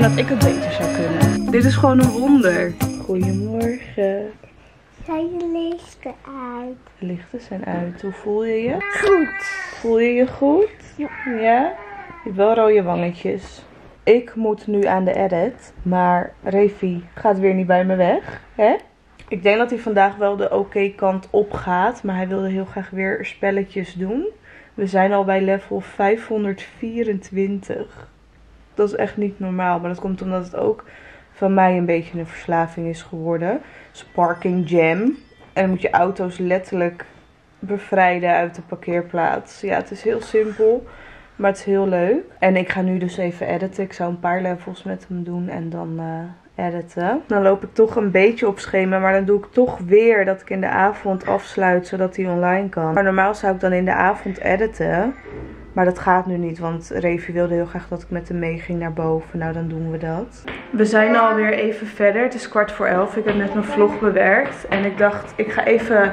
denk dat ik het beter zou kunnen. Dit is gewoon een wonder. Goedemorgen. Zijn je lichten uit? De lichten zijn uit. Hoe voel je je? Goed. Voel je je goed? Ja. Ja? Je hebt wel rode wangetjes. Ik moet nu aan de edit, maar Revi gaat weer niet bij me weg. Hè? Ik denk dat hij vandaag wel de oké kant op gaat, maar hij wilde heel graag weer spelletjes doen. We zijn al bij level 524. Dat is echt niet normaal, maar dat komt omdat het ook van mij een beetje een verslaving is geworden. Sparking Jam. En dan moet je auto's letterlijk bevrijden uit de parkeerplaats. Ja, het is heel simpel, maar het is heel leuk. En ik ga nu dus even editen. Ik zou een paar levels met hem doen en dan eh, editen. Dan loop ik toch een beetje op schema, maar dan doe ik toch weer dat ik in de avond afsluit, zodat hij online kan. Maar normaal zou ik dan in de avond editen. Maar dat gaat nu niet, want Revi wilde heel graag dat ik met hem meeging naar boven. Nou, dan doen we dat. We zijn alweer even verder. Het is kwart voor elf. Ik heb net mijn vlog bewerkt. En ik dacht, ik ga even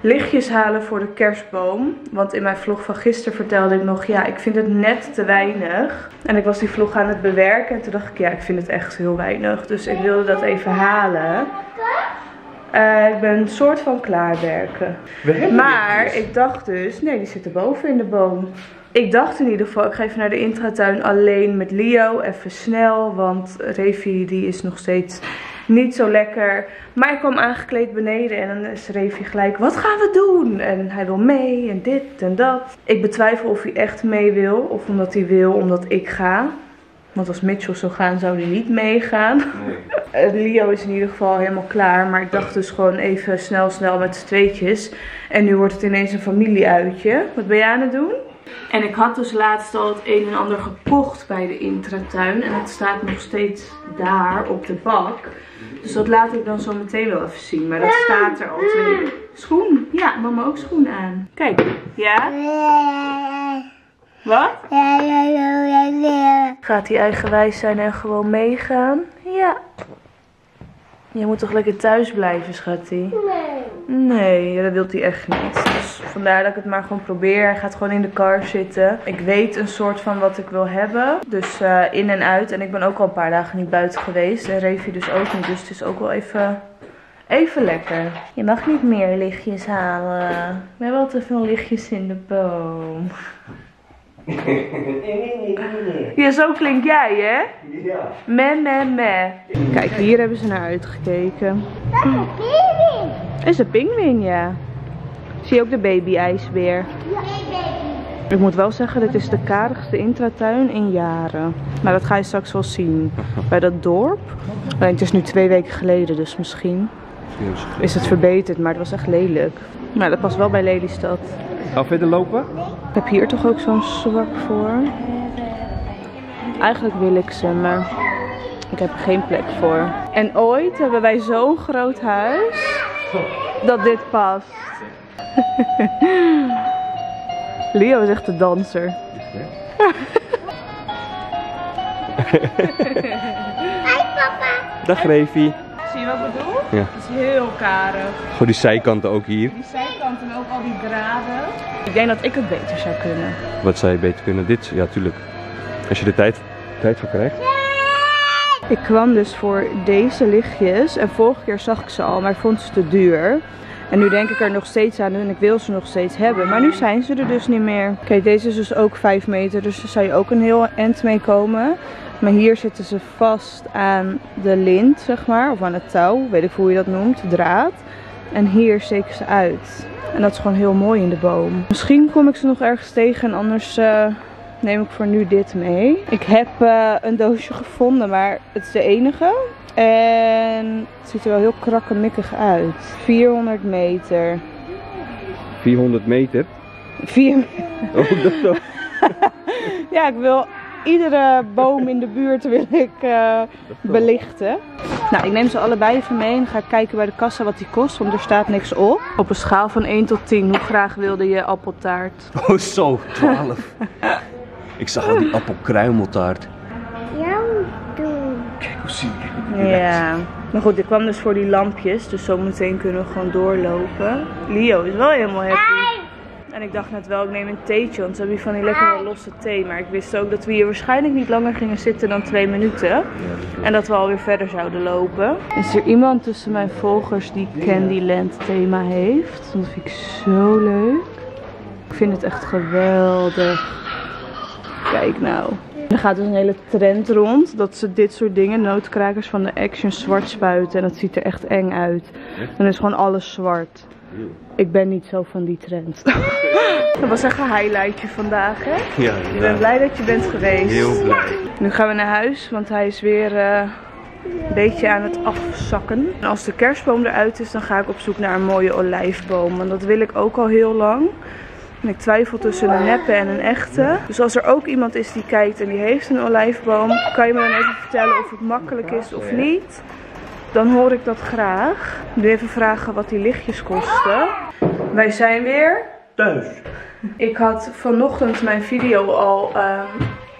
lichtjes halen voor de kerstboom. Want in mijn vlog van gisteren vertelde ik nog, ja, ik vind het net te weinig. En ik was die vlog aan het bewerken. En toen dacht ik, ja, ik vind het echt heel weinig. Dus ik wilde dat even halen. Eh, ik ben een soort van klaarwerken. Maar ik dacht dus, nee, die zitten boven in de boom. Ik dacht in ieder geval, ik ga even naar de intratuin alleen met Leo. Even snel, want Revi die is nog steeds niet zo lekker. Maar ik kwam aangekleed beneden en dan is Revi gelijk, wat gaan we doen? En hij wil mee en dit en dat. Ik betwijfel of hij echt mee wil of omdat hij wil omdat ik ga. Want als Mitchell zou gaan, zou hij niet meegaan. Eh, Leo is in ieder geval helemaal klaar. Maar ik dacht dus gewoon even snel, snel met z'n tweetjes. En nu wordt het ineens een familieuitje. Wat ben je aan het doen? En ik had dus laatst al het een en ander gekocht bij de intratuin. En het staat nog steeds daar op de bak. Dus dat laat ik dan zo meteen wel even zien. Maar dat staat er al twee. Schoen. Ja, mama ook schoen aan. Kijk. Ja? Wat? Gaat hij eigenwijs zijn en gewoon meegaan? Ja. Je moet toch lekker thuis blijven, schattie? Nee, dat wil hij echt niet. Dus vandaar dat ik het maar gewoon probeer. Hij gaat gewoon in de car zitten. Ik weet een soort van wat ik wil hebben. Dus eh, in en uit. En ik ben ook al een paar dagen niet buiten geweest. En Revi dus ook niet. Dus het is ook wel even, even lekker. Je mag niet meer lichtjes halen. We hebben wel te veel lichtjes in de boom. Ja, zo klink jij, hè? Ja. Me, me, me. Kijk, hier hebben ze naar uitgekeken. Is een pinguïn, ja. Zie je ook de baby-ijsbeer? Ik moet wel zeggen, dit is de karigste intratuin in jaren. Maar dat ga je straks wel zien. Bij dat dorp. Alleen het is nu twee weken geleden, dus misschien is het verbeterd. Maar het was echt lelijk. Maar dat past wel bij Lelystad. Gaan we verder lopen? Ik heb hier toch ook zo'n zwak voor. Eigenlijk wil ik ze, maar ik heb er geen plek voor. En ooit hebben wij zo'n groot huis dat dit past. Leo is echt de danser. Dag Revi. Zie je wat ik bedoel? Ja. Het is heel karig. Gewoon die zijkanten ook hier. Die zijkanten en ook al die draden. Ik denk dat ik het beter zou kunnen. Wat zou je beter kunnen? Dit? Ja, tuurlijk. Als je er tijd, tijd voor krijgt. Ik kwam dus voor deze lichtjes en vorige keer zag ik ze al, maar ik vond ze te duur. En nu denk ik er nog steeds aan en ik wil ze nog steeds hebben. Maar nu zijn ze er dus niet meer. Kijk, deze is dus ook 5 meter, dus daar zou je ook een heel eind mee komen. Maar hier zitten ze vast aan de lint, zeg maar. Of aan het touw, weet ik hoe je dat noemt, draad. En hier steken ze uit. En dat is gewoon heel mooi in de boom. Misschien kom ik ze nog ergens tegen en anders eh, neem ik voor nu dit mee. Ik heb eh, een doosje gevonden, maar het is de enige. En het ziet er wel heel krakkemikkig uit. 400 meter. 400 meter. 4 Oh, dat zo. Ja, ik wil iedere boom in de buurt wil ik eh, belichten. Nou, ik neem ze allebei even mee en ga ik kijken bij de kassa wat die kost, want er staat niks op. Op een schaal van 1 tot 10, hoe graag wilde je appeltaart? Oh, zo. 12. Ik zag al die appelkruimeltaart. Jou doen. Kijk hoe zie Ja. Maar goed, ik kwam dus voor die lampjes, dus zo meteen kunnen we gewoon doorlopen. Leo is wel helemaal happy. En ik dacht net wel, ik neem een theetje, want ze hebben hier van die lekkere losse thee. Maar ik wist ook dat we hier waarschijnlijk niet langer gingen zitten dan twee minuten. En dat we alweer verder zouden lopen. Is er iemand tussen mijn volgers die Candyland thema heeft? Dat vind ik zo leuk. Ik vind het echt geweldig. Kijk nou. Er gaat dus een hele trend rond dat ze dit soort dingen, nootkrakers van de Action, zwart spuiten. En dat ziet er echt eng uit. Dan is gewoon alles zwart. Ik ben niet zo van die trend. dat was echt een highlightje vandaag, hè? Ja, Ik ben blij dat je bent geweest. Heel blij. Nu gaan we naar huis, want hij is weer eh, een beetje aan het afzakken. En als de kerstboom eruit is, dan ga ik op zoek naar een mooie olijfboom. Want dat wil ik ook al heel lang. En ik twijfel tussen een neppe en een echte. Dus als er ook iemand is die kijkt en die heeft een olijfboom, kan je me dan even vertellen of het makkelijk is of niet? Dan hoor ik dat graag. Nu even vragen wat die lichtjes kosten. Wij zijn weer Thuis. ik had vanochtend mijn video al ehm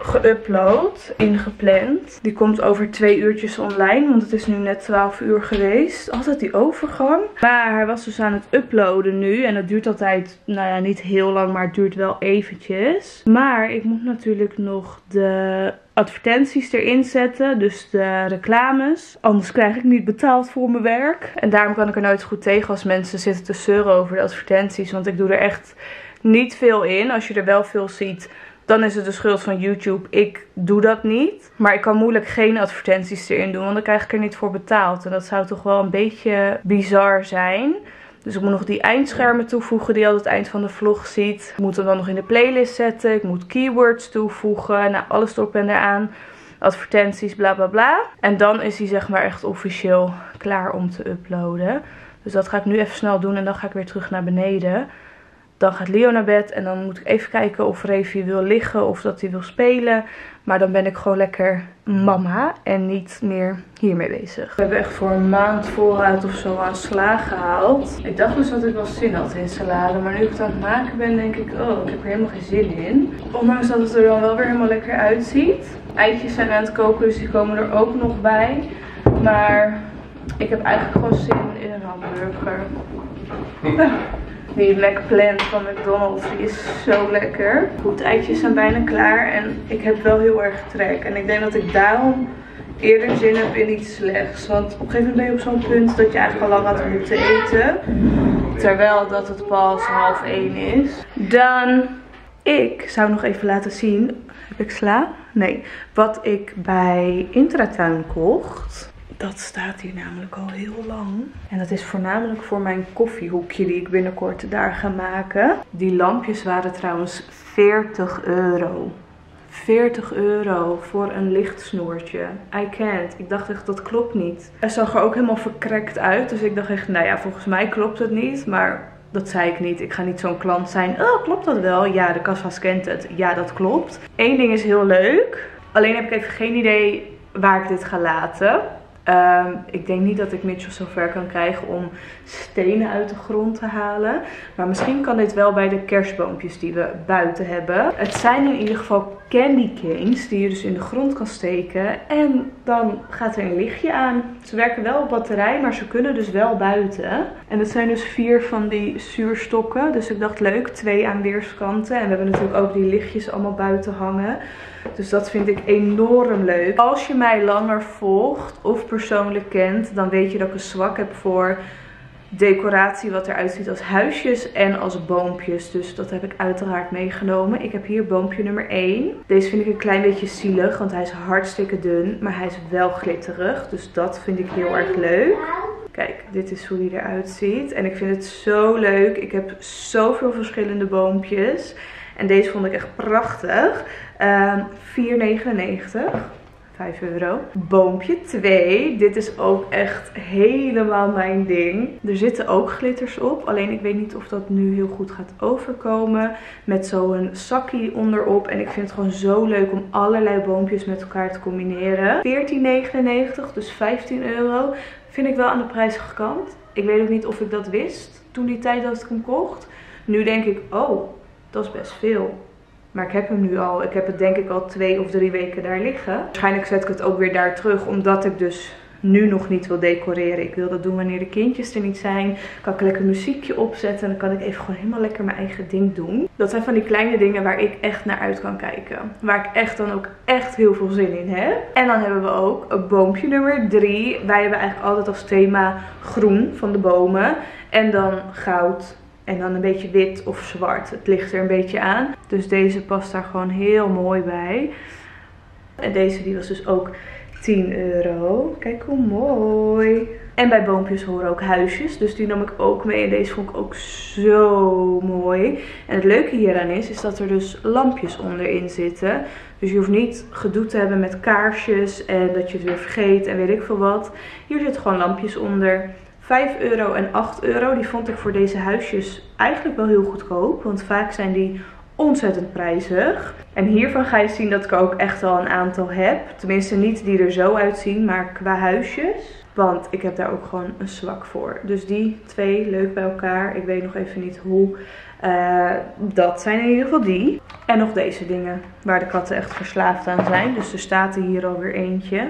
geüpload, ingepland. Die komt over twee uurtjes online, want het is nu net 12 uur geweest. Altijd die overgang. Maar hij was dus aan het uploaden nu en dat duurt altijd, nou ja, niet heel lang, maar het duurt wel eventjes. Maar ik moet natuurlijk nog de advertenties erin zetten, dus de reclames. Anders krijg ik niet betaald voor mijn werk. En daarom kan ik er nooit goed tegen als mensen zitten te zeuren over de advertenties, want ik doe er echt niet veel in. Als je er wel veel ziet, dan is het de schuld van YouTube. Ik doe dat niet. Maar ik kan moeilijk geen advertenties erin doen, want dan krijg ik er niet voor betaald. En dat zou toch wel een beetje bizar zijn. Dus ik moet nog die eindschermen toevoegen die je aan het eind van de vlog ziet. Ik moet hem dan nog in de playlist zetten. Ik moet keywords toevoegen. Nou, alles erop en eraan. Advertenties, bla bla bla. En dan is hij zeg maar echt officieel klaar om te uploaden. Dus dat ga ik nu even snel doen en dan ga ik weer terug naar beneden. Dan gaat Leo naar bed en dan moet ik even kijken of Revi wil liggen of dat hij wil spelen. Maar dan ben ik gewoon lekker mama en niet meer hiermee bezig. We hebben echt voor een maand voorraad of zo aan sla gehaald. Ik dacht dus dat ik wel zin had in salade. Maar nu ik het aan het maken ben, denk ik, oh, ik heb er helemaal geen zin in. Ondanks dat het er dan wel weer helemaal lekker uitziet. Eitjes zijn aan het koken, dus die komen er ook nog bij. Maar ik heb eigenlijk gewoon zin in een hamburger. Die McPlant van McDonald's, die is zo lekker. Goed, eitjes zijn bijna klaar en ik heb wel heel erg trek. En ik denk dat ik daarom eerder zin heb in iets slechts. Want op een gegeven moment ben je op zo'n punt dat je eigenlijk al lang had moeten eten. Terwijl dat het pas half één is. Dan, ik zou nog even laten zien. Heb ik sla? Nee. Wat ik bij Intratuin kocht. Dat staat hier namelijk al heel lang. En dat is voornamelijk voor mijn koffiehoekje die ik binnenkort daar ga maken. Die lampjes waren trouwens 40 euro. 40 euro voor een lichtsnoertje. I can't. Ik dacht echt, dat klopt niet. Hij zag er ook helemaal verkrekt uit. Dus ik dacht echt, nou ja, volgens mij klopt het niet. Maar dat zei ik niet. Ik ga niet zo'n klant zijn. Oh, klopt dat wel? Ja, de kassa scant het. Ja, dat klopt. Eén ding is heel leuk. Alleen heb ik even geen idee waar ik dit ga laten. Um, ik denk niet dat ik Mitchell zo ver kan krijgen om stenen uit de grond te halen. Maar misschien kan dit wel bij de kerstboompjes die we buiten hebben. Het zijn in ieder geval candy canes die je dus in de grond kan steken. En dan gaat er een lichtje aan. Ze werken wel op batterij, maar ze kunnen dus wel buiten. En het zijn dus vier van die zuurstokken. Dus ik dacht leuk, twee aan weerskanten. En we hebben natuurlijk ook die lichtjes allemaal buiten hangen. Dus dat vind ik enorm leuk. Als je mij langer volgt of persoonlijk kent, dan weet je dat ik een zwak heb voor decoratie wat eruit ziet als huisjes en als boompjes. Dus dat heb ik uiteraard meegenomen. Ik heb hier boompje nummer 1. Deze vind ik een klein beetje zielig, want hij is hartstikke dun, maar hij is wel glitterig. Dus dat vind ik heel erg leuk. Kijk, dit is hoe hij eruit ziet. En ik vind het zo leuk. Ik heb zoveel verschillende boompjes. En deze vond ik echt prachtig. Um, 4,99. 5 euro. Boompje 2. Dit is ook echt helemaal mijn ding. Er zitten ook glitters op. Alleen ik weet niet of dat nu heel goed gaat overkomen. Met zo'n zakkie onderop. En ik vind het gewoon zo leuk om allerlei boompjes met elkaar te combineren. 14,99. Dus 15 euro. Vind ik wel aan de prijzige kant. Ik weet ook niet of ik dat wist toen die tijd dat ik hem kocht. Nu denk ik, oh, dat is best veel. Maar ik heb hem nu al, ik heb het denk ik al twee of drie weken daar liggen. Waarschijnlijk zet ik het ook weer daar terug, omdat ik dus nu nog niet wil decoreren. Ik wil dat doen wanneer de kindjes er niet zijn. Kan ik lekker muziekje opzetten. En dan kan ik even gewoon helemaal lekker mijn eigen ding doen. Dat zijn van die kleine dingen waar ik echt naar uit kan kijken. Waar ik echt dan ook echt heel veel zin in heb. En dan hebben we ook een boompje nummer 3. Wij hebben eigenlijk altijd als thema groen van de bomen. En dan goud en dan een beetje wit of zwart. Het ligt er een beetje aan. Dus deze past daar gewoon heel mooi bij. En deze die was dus ook 10 euro. Kijk hoe mooi. En bij boompjes horen ook huisjes. Dus die nam ik ook mee. En deze vond ik ook zo mooi. En het leuke hieraan is, is dat er dus lampjes onderin zitten. Dus je hoeft niet gedoe te hebben met kaarsjes. En dat je het weer vergeet en weet ik veel wat. Hier zitten gewoon lampjes onder. 5 euro en 8 euro. Die vond ik voor deze huisjes eigenlijk wel heel goedkoop. Want vaak zijn die ontzettend prijzig. En hiervan ga je zien dat ik ook echt al een aantal heb. Tenminste niet die er zo uitzien, maar qua huisjes. Want ik heb daar ook gewoon een zwak voor. Dus die twee leuk bij elkaar. Ik weet nog even niet hoe. Uh, dat zijn in ieder geval die. En nog deze dingen waar de katten echt verslaafd aan zijn. Dus er staat er hier alweer eentje.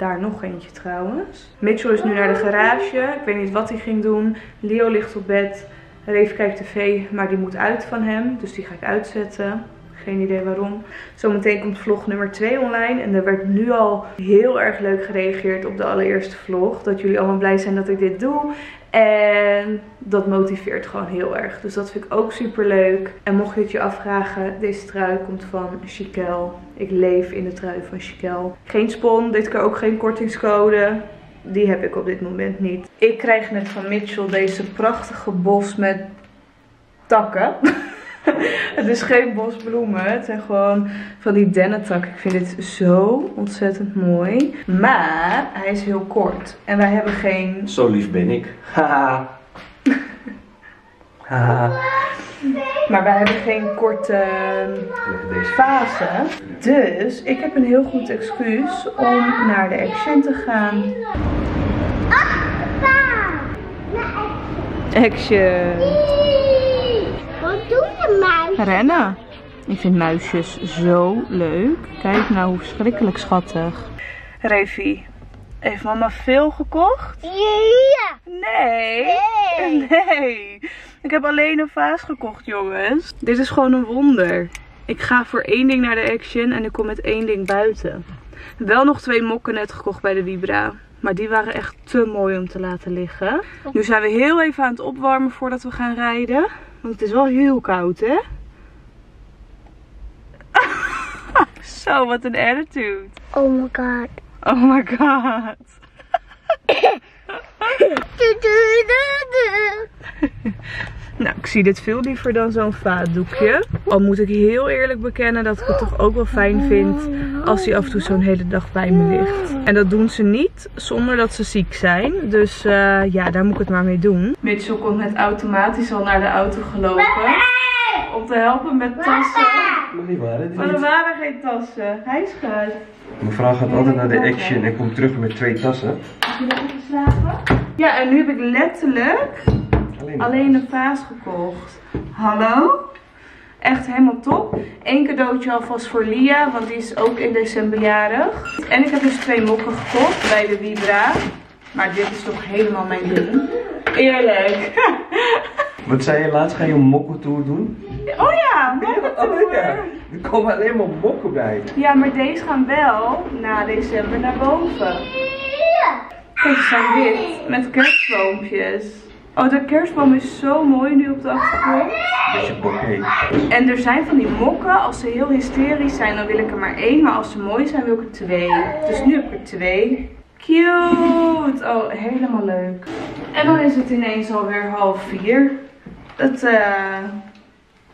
Daar nog eentje trouwens. Mitchell is nu naar de garage. Ik weet niet wat hij ging doen. Leo ligt op bed. Reef kijkt tv, maar die moet uit van hem. Dus die ga ik uitzetten. Geen idee waarom. Zometeen komt vlog nummer 2 online. En er werd nu al heel erg leuk gereageerd op de allereerste vlog. Dat jullie allemaal blij zijn dat ik dit doe. En dat motiveert gewoon heel erg. Dus dat vind ik ook super leuk. En mocht je het je afvragen, deze trui komt van Chiquel. Ik leef in de trui van Chiquel. Geen spon, dit keer ook geen kortingscode. Die heb ik op dit moment niet. Ik krijg net van Mitchell deze prachtige bos met takken. het is geen bos bloemen. Het zijn gewoon van die dennetakken. Ik vind dit zo ontzettend mooi. Maar hij is heel kort. En wij hebben geen... Zo lief ben ik. Haha. Haha. Maar wij hebben geen korte Deze. fase. Dus ik heb een heel goed excuus om naar de Action te gaan. Naar Action. Muis? Rennen. Ik vind muisjes zo leuk. Kijk nou hoe verschrikkelijk schattig. Revi, heeft mama veel gekocht? Ja. Nee. Nee. Nee. Ik heb alleen een vaas gekocht, jongens. Dit is gewoon een wonder. Ik ga voor één ding naar de Action en ik kom met één ding buiten. Wel nog twee mokken net gekocht bij de Vibra. Maar die waren echt te mooi om te laten liggen. Nu zijn we heel even aan het opwarmen voordat we gaan rijden. Want het is wel heel koud, hè? Zo, wat een attitude. Oh my god. Oh my god. Nou, ik zie dit veel liever dan zo'n vaatdoekje. Al moet ik heel eerlijk bekennen dat ik het toch ook wel fijn vind als hij af en toe zo'n hele dag bij me ligt. En dat doen ze niet zonder dat ze ziek zijn. Dus eh, ja, daar moet ik het maar mee doen. Mitchell komt net automatisch al naar de auto gelopen. Om te helpen met tassen. Maar er waren geen tassen. Hij is gaat. Mevrouw gaat altijd naar de action en komt terug met twee tassen. Heb je lekker geslapen? Ja, en nu heb ik letterlijk Alleen. alleen een vaas gekocht. Hallo? Echt helemaal top. Eén cadeautje alvast voor Lia, want die is ook in december jarig. En ik heb dus twee mokken gekocht bij de Vibra. Maar dit is toch helemaal mijn ding. Eerlijk. Wat zei je laatst? Ga je een mokkeltour doen? Oh ja, mokkentour. Oh ja. Er komen alleen maar mokken bij. Ja, maar deze gaan wel na december naar boven. Kijk, ze zijn wit met kerstboompjes. Oh, de kerstboom is zo mooi nu op de achtergrond. Beetje bouquet. En er zijn van die mokken, als ze heel hysterisch zijn, dan wil ik er maar één. Maar als ze mooi zijn, wil ik er twee. Dus nu heb ik er twee. Cute! Oh, helemaal leuk. En dan is het ineens alweer half vier. Het, eh, aan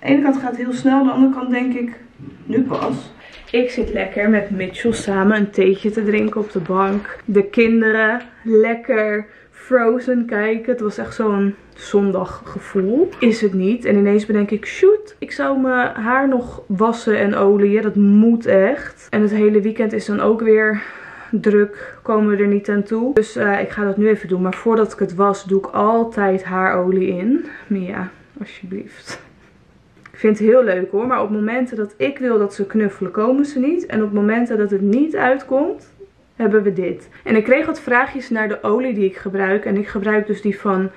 de ene kant gaat heel snel, de andere kant denk ik, nu pas. Ik zit lekker met Mitchell samen een theetje te drinken op de bank. De kinderen lekker Frozen kijken. Het was echt zo'n zondaggevoel. Is het niet. En ineens bedenk ik, shoot, ik zou mijn haar nog wassen en olieën. Dat moet echt. En het hele weekend is dan ook weer druk. Komen we er niet aan toe. Dus eh, ik ga dat nu even doen. Maar voordat ik het was, doe ik altijd haarolie in. Mia, alsjeblieft. Ik vind het heel leuk hoor. Maar op momenten dat ik wil dat ze knuffelen, komen ze niet. En op momenten dat het niet uitkomt, hebben we dit. En ik kreeg wat vraagjes naar de olie die ik gebruik. En ik gebruik dus die van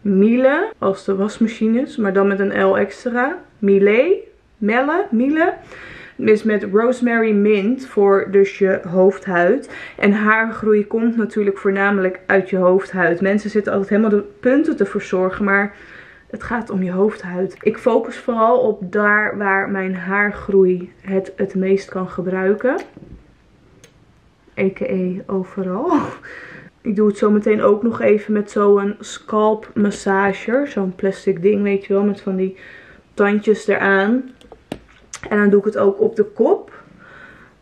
Miele, als de wasmachines, maar dan met een L extra. Miele, Melle, Miele. Is met rosemary mint voor dus je hoofdhuid. En haargroei komt natuurlijk voornamelijk uit je hoofdhuid. Mensen zitten altijd helemaal de punten te verzorgen, maar het gaat om je hoofdhuid. Ik focus vooral op daar waar mijn haargroei het het meest kan gebruiken. A.k.a. overal. Ik doe het zo meteen ook nog even met zo'n scalp massager. Zo'n plastic ding, weet je wel, met van die tandjes eraan. En dan doe ik het ook op de kop.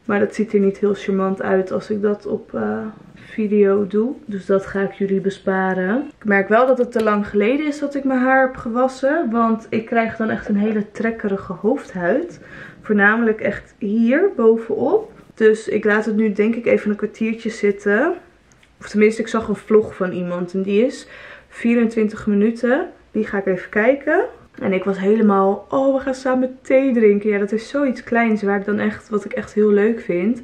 Maar dat ziet er niet heel charmant uit als ik dat op eh, video doe. Dus dat ga ik jullie besparen. Ik merk wel dat het te lang geleden is dat ik mijn haar heb gewassen. Want ik krijg dan echt een hele trekkerige hoofdhuid. Voornamelijk echt hier bovenop. Dus ik laat het nu denk ik even een kwartiertje zitten. Of tenminste, ik zag een vlog van iemand. En die is 24 minuten. Die ga ik even kijken. En ik was helemaal, oh we gaan samen thee drinken. Ja, dat is zoiets kleins waar ik dan echt, wat ik echt heel leuk vind.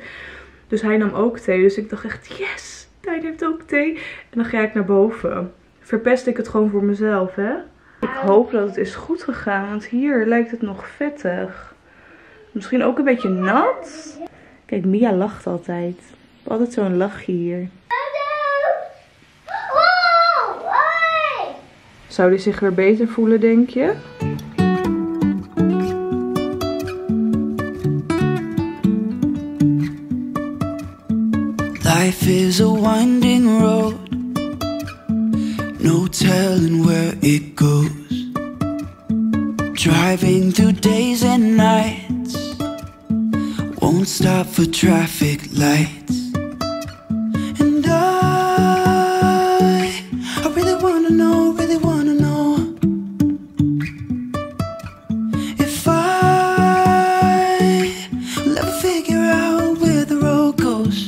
Dus hij nam ook thee. Dus ik dacht echt, yes, hij neemt ook thee. En dan ga ik naar boven. Verpest ik het gewoon voor mezelf, hè. Ik hoop dat het is goed gegaan, want hier lijkt het nog vettig. Misschien ook een beetje nat. Kijk, Mia lacht altijd. Altijd zo'n lachje hier. Zou die zich weer beter voelen, denk je? Life is a winding road, no telling where it goes. Driving through days and nights, stop for traffic lights. And I, I really wanna know, really wanna know if I will ever figure out where the road goes.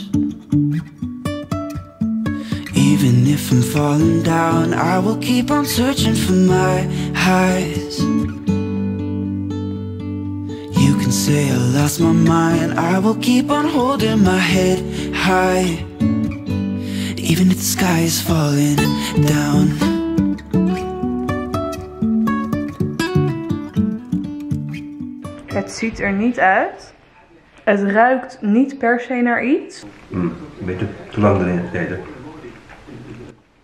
Even if I'm falling down, I will keep on searching for my highs. Can say I lost my mind, I will keep on holding my head high. Even if the sky is falling down. Het ziet er niet uit. Het ruikt niet per se naar iets. Hm, een beetje te lang erin gezeten.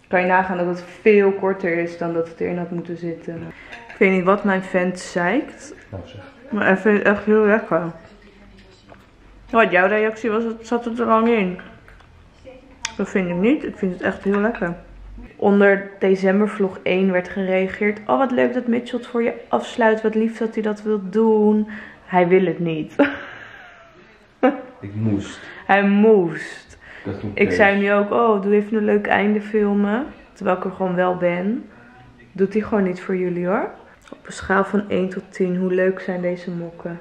Kan je nagaan dat het veel korter is dan dat het erin had moeten zitten. Ik weet niet wat mijn vent zeikt. Nou zeg. Maar hij vindt het echt heel lekker. Wat jouw reactie was, het zat er te lang in. Dat vind ik niet. Ik vind het echt heel lekker. Onder decembervlog 1 werd gereageerd. Oh, wat leuk dat Mitchell het voor je afsluit. Wat lief dat hij dat wil doen. Hij wil het niet. Ik moest. hij moest. Dat Ik zei nu ook, oh, doe even een leuk einde filmen. Terwijl ik er gewoon wel ben. Doet hij gewoon niet voor jullie hoor. Op een schaal van 1 tot 10, hoe leuk zijn deze mokken?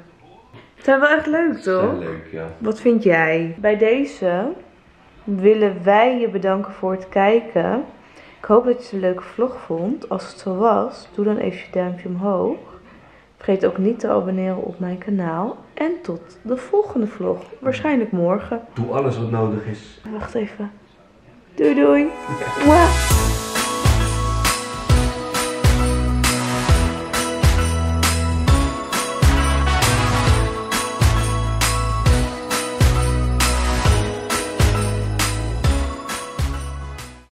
Het zijn wel echt leuk toch? leuk, ja. Wat vind jij? Bij deze willen wij je bedanken voor het kijken. Ik hoop dat je het een leuke vlog vond. Als het zo was, doe dan even je duimpje omhoog. Vergeet ook niet te abonneren op mijn kanaal. En tot de volgende vlog. Waarschijnlijk morgen. Doe alles wat nodig is. Wacht even. Doei doei. Mwah.